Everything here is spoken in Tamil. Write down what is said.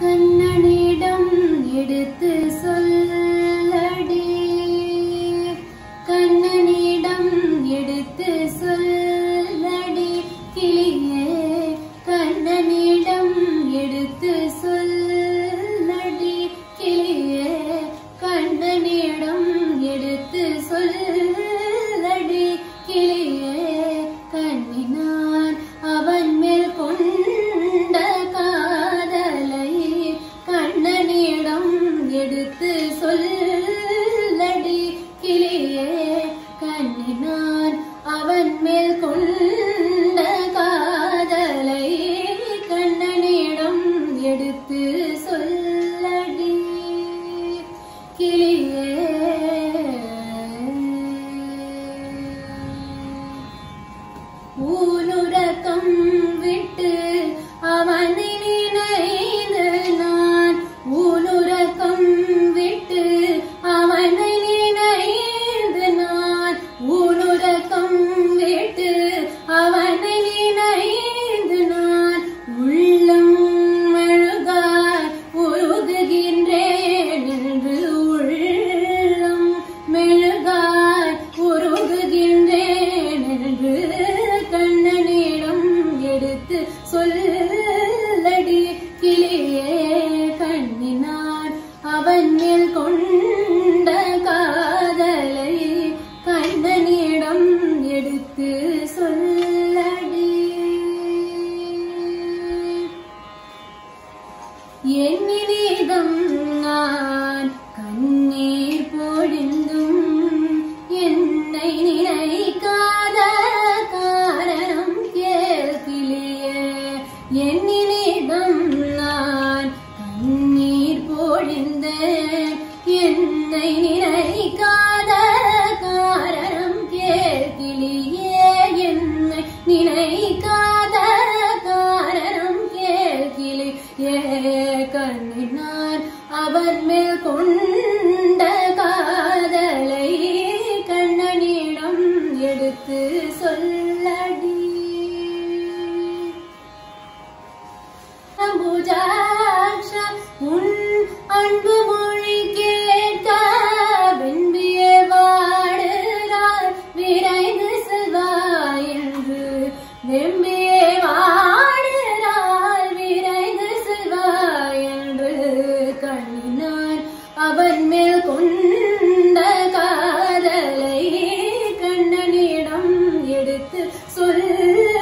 கண்ணனிடம் எடுத்து சொல்லடி எடுத்து அவன் கொண்ட காதலை கண்ணனிடம் எடுத்து சொல்லடி. என்னிடம் சேர்ந்த என்னை நினைக்காத காரணம் கேள்கிலேயே என்னை நினைக்காத காரணம் கேள்கிலே கண்ணினார் அவர் மேல் கொண்ட காதலை கண்ணனிடம் எடுத்து சொல்லடி. அம்புஜாட்ச உன் அன்பு மொழி கேட்க வெம்பியே வாடுகிறார் விரைந்து செல்வாய் என்று வெம்பியே வாடுகிறார் விரைந்து செல்வாய் என்று கண்ணினார். அவன் மேல் கொண்ட காதலை கண்ணனிடம் எடுத்து சொல்ல